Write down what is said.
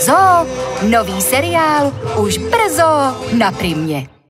Zo, nový seriál už brzo na Primě.